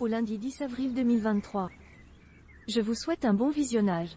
au lundi 10 avril 2023. Je vous souhaite un bon visionnage.